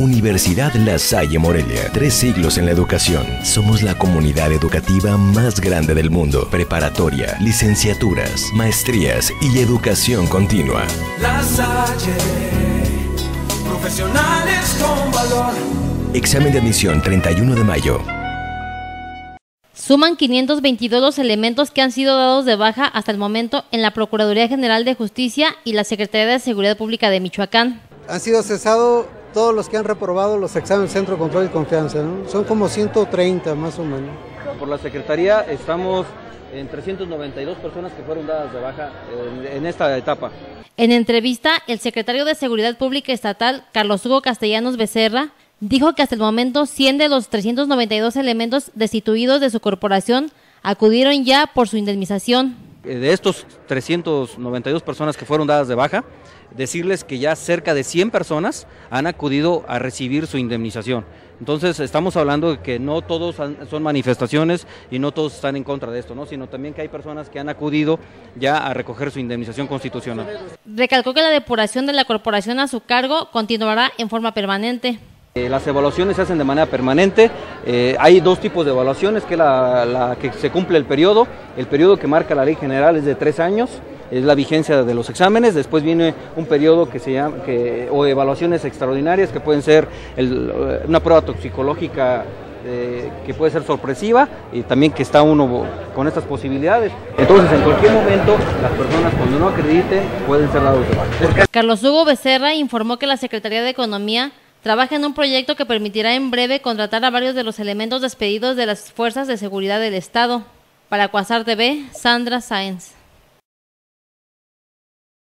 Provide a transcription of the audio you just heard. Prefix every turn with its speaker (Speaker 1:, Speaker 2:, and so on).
Speaker 1: Universidad La Salle Morelia. Tres siglos en la educación. Somos la comunidad educativa más grande del mundo. Preparatoria, licenciaturas, maestrías y educación continua.
Speaker 2: La Salle, profesionales con valor.
Speaker 1: Examen de admisión 31 de mayo.
Speaker 3: Suman 522 los elementos que han sido dados de baja hasta el momento en la Procuraduría General de Justicia y la Secretaría de Seguridad Pública de Michoacán.
Speaker 4: Han sido cesados todos los que han reprobado los exámenes Centro de Control y Confianza, ¿no? Son como 130 más o menos.
Speaker 5: Por la Secretaría estamos en 392 personas que fueron dadas de baja en, en esta etapa.
Speaker 3: En entrevista, el secretario de Seguridad Pública Estatal, Carlos Hugo Castellanos Becerra, dijo que hasta el momento 100 de los 392 elementos destituidos de su corporación acudieron ya por su indemnización.
Speaker 5: Eh, De estos 392 personas que fueron dadas de baja, decirles que ya cerca de 100 personas han acudido a recibir su indemnización. Entonces estamos hablando de que no todos son manifestaciones y no todos están en contra de esto, ¿no? sino también que hay personas que han acudido ya a recoger su indemnización constitucional.
Speaker 3: Recalcó que la depuración de la corporación a su cargo continuará en forma permanente.
Speaker 5: Eh, Las evaluaciones se hacen de manera permanente. Eh, hay dos tipos de evaluaciones, que la, que se cumple el periodo. El periodo que marca la ley general es de tres años, es la vigencia de los exámenes. Después viene un periodo que se llama, o evaluaciones extraordinarias, que pueden ser una prueba toxicológica eh, que puede ser sorpresiva y también que está uno con estas posibilidades. Entonces, en cualquier momento, las personas cuando no acrediten pueden ser dados de baja.
Speaker 3: Carlos Hugo Becerra informó que la Secretaría de Economía trabaja en un proyecto que permitirá en breve contratar a varios de los elementos despedidos de las fuerzas de seguridad del Estado. Para Cuasar TV, Sandra Sáenz.